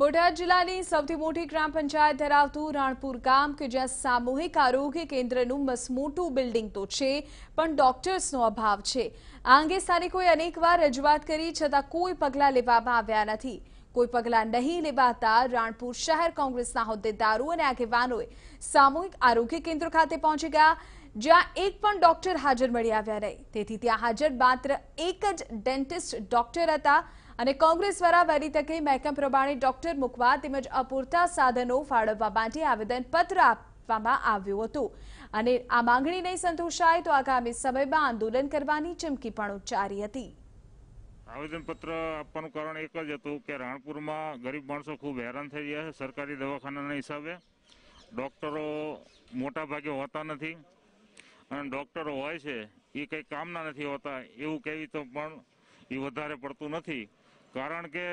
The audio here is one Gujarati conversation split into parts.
બોટાદ જિલ્લાની સૌથી મોટી ગ્રામ પંચાયત ધરાવતું રાણપુર ગામ કે જ્યાં સામૂહિક આરોગ્ય કેન્દ્રનું મસમોટું બિલ્ડિંગ તો છે, પણ ડોક્ટર્સનો અભાવ છે. આ અંગે સ્થાનિકોએ અનેકવાર રજૂઆત કરી, છતાં કોઈ પગલાં લેવામાં આવ્યા નથી. કોઈ પગલાં નહીં લેવાતા રાણપુર શહેર કોંગ્રેસના હોદ્દેદારો અને આગેવાનોએ સામૂહિક આરોગ્ય કેન્દ્ર ખાતે પહોંચી ગયા, જ્યાં એક પણ ડોક્ટર હાજર મળી આવ્યા નહીં. તેથી ત્યાં હાજર માત્ર એક જ ડેન્ટિસ્ટ ડોક્ટર હતા અને કોંગ્રેસ દ્વારા વહેલી તકે મહેકમ પ્રમાણે ડોક્ટર મૂકવા તેમજ અપૂરતા સાધનો ફાળવવા માટે આવેદનપત્ર આપવામાં આવ્યું હતું. અને આ માંગણી નહીં સંતોષાય તો આગામી સમયમાં આંદોલન કરવાની ચીમકી પણ ઉચ્ચારી હતી. આવેદનપત્ર આપવાનું કારણ એક જ હતું કે રાણપુરમાં ગરીબ માણસો ખૂબ હેરાન થઈ ગયા છે સરકારી દવાખાનાના હિસાબે. ડૉક્ટરો મોટા ભાગે હોતા નથી અને ડૉક્ટરો હોય છે, એ કંઈ કામના નથી હોતા, એવું કહેવી તો પણ એ વધારે પડતું નથી. કારણ કે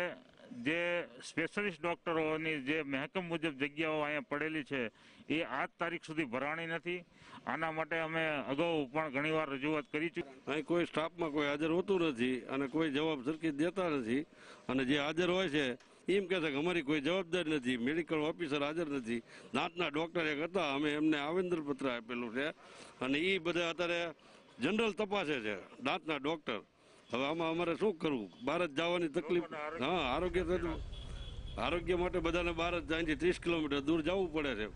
જે સ્પેશિયલિસ્ટ ડૉક્ટરોની જે મહેકમ મુજબ જગ્યાઓ અહીંયા પડેલી છે, એ આજ તારીખ સુધી ભરાણી નથી. આના માટે અમે અગાઉ પણ ઘણીવાર રજૂઆત કરી છે અહીં કોઈ સ્ટાફમાં કોઈ હાજર હોતું નથી અને કોઈ જવાબ સરખી દેતા નથી. અને જે હાજર હોય છે, એમ કહે છે કે અમારી કોઈ જવાબદારી નથી મેડિકલ ઓફિસર હાજર નથી. દાંતના ડોક્ટર એક હતા, અમે એમને આવેદનપત્ર આપેલું છે. અને એ બધા અત્યારે જનરલ તપાસે છે દાંતના ડોક્ટર હવે આમાં અમારે શું કરવું? બહાર જ જવાની તકલીફ. હા આરોગ્ય આરોગ્ય માટે બધાને બહાર જ અહીંથી ત્રીસ કિલોમીટર દૂર જવું પડે છે.